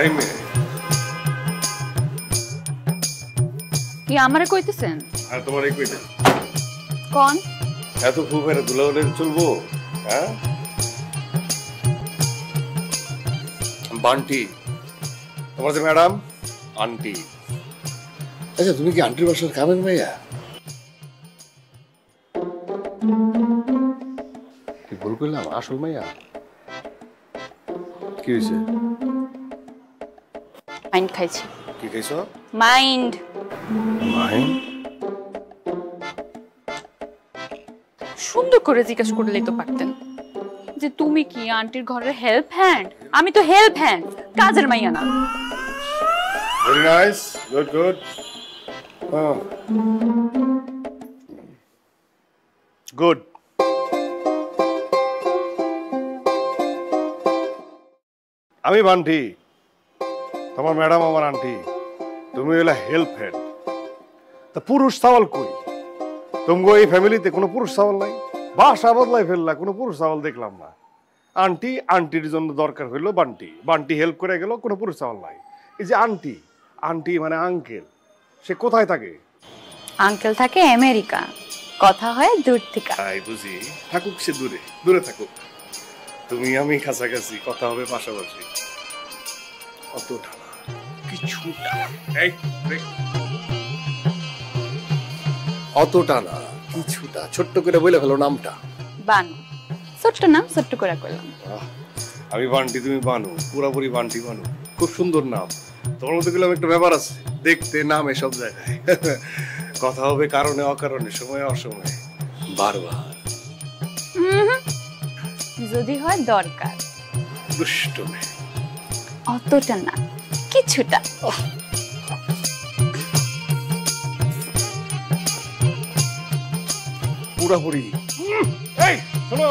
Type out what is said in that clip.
এই কি আমারে কইতেছেন? আর তোমার এই কইতে কোন? এত ফুফের দুলা হলে চলবো? হ্যাঁ? বান্টি। তোমার যে ম্যাডাম? আন্টি। আচ্ছা তুমি কি আন্টির বাসার কামেন ভাইয়া? কি ভুল করলাম? আসল মাইয়া? কি হয়েছে মাইন্ড খাইছি। কি খাইছ? মাইন্ড। মাইন সুন্দর করে জিজ্ঞেস করলেই তো পারতেন। যে তুমি কি আন্টির ঘরের হেল্প হ্যান্ড আমি তো হেল্প হ্যান্ড কাজের মাইয়া না। Very nice good good good আমি বান্টি। তোমার ম্যাডাম আমার আন্টি। তুমি হলে হেল্প হেড তা পুরুষ সাওয়াল কই? তোমাকে এই ফ্যামিলিতে কোনো পুরুষ সাওয়াল নাই। বাসা বদলাই ফেললা কোনো পুরুষ সাওয়াল দেখলাম না। আন্টি আন্টির জন্য দরকার হইল বান্টি। বান্টি হেল্প করে গেল কোনো পুরুষ সাওয়াল নাই। এই যে আন্টি আন্টি মানে আঙ্কেল সে কোথায় থাকে? আঙ্কেল থাকে আমেরিকা। কথা হয় দূর থেকে। তাই বুঝি। থাকুক সে দূরে দূরে থাকুক। তুমি আমি কাছাকাছি কথা হবে পাশাপাশি। অতটা না কিছুটা। এই অতটা না কিছুটা। ছোট্ট করে বলে ফেলো নামটা। বানু। ছোট্ট নাম ছোট্ট করে করলাম আমি বান্টি তুমি বানু। পুরাপুরি বান্টি বানু। খুব সুন্দর নাম। তোমার মধ্যে গেলাম একটা ব্যাপার আছে। দেখতে নাম এসব জায়গায়। কথা হবে কারণে অকারণে সময় অসময়ে। বারবার। যদি হয় দরকার। দুষ্ট অতটা না। কিছুটা। পুরাপুরি। এই শোনো।